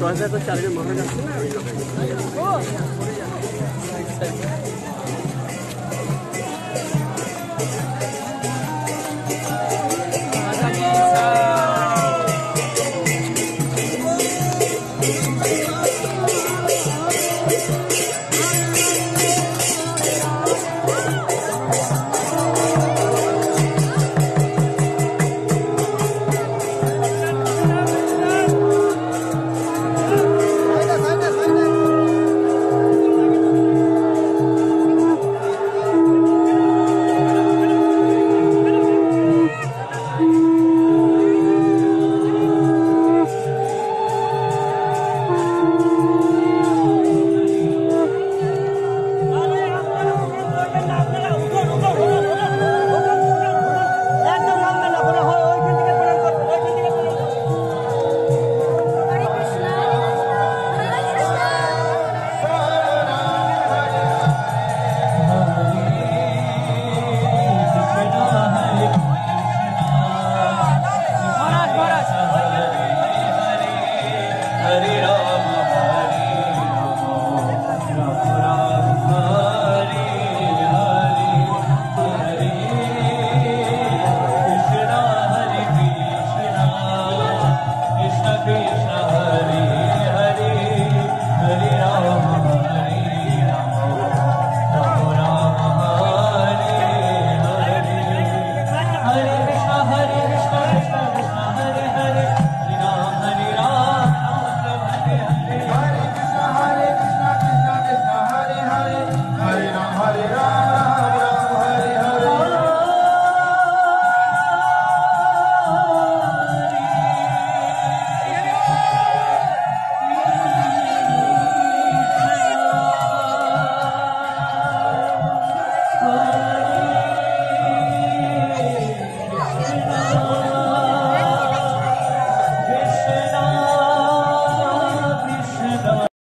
টয় তো চারিদিকে মহারাজ আসছে না ওই লোকের